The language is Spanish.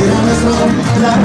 que era nuestro, la